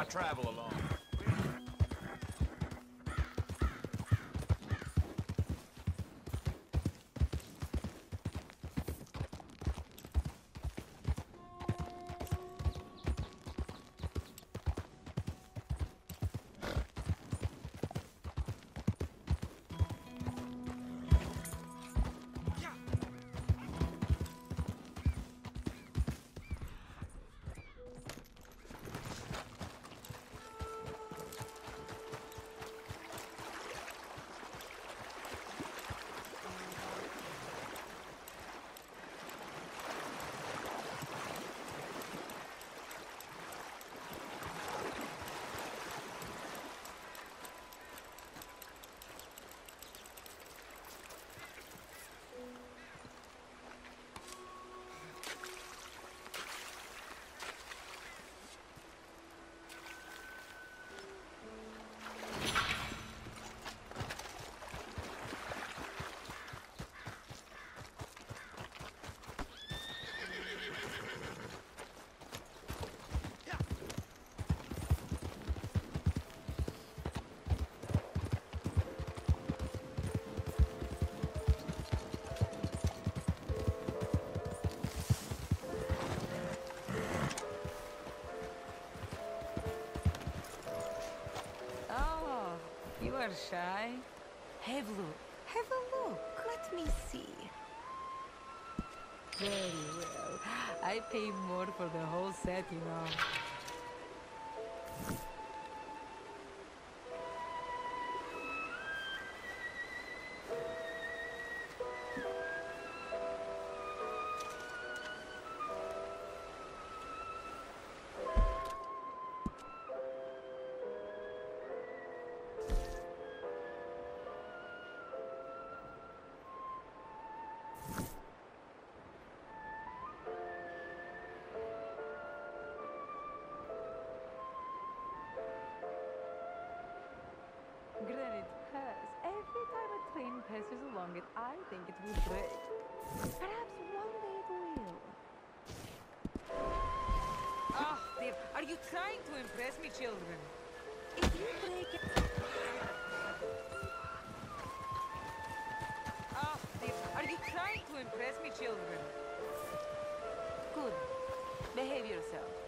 I travel alone. Are shy? Have a look. Have a look. Let me see. Very well. I pay more for the whole set, you know. Passes along it, I think it will break. Perhaps one day it will. Ah, oh, dear. Are you trying to impress me, children? If you break it... Oh, dear. Are you trying to impress me, children? Good. Behave yourself.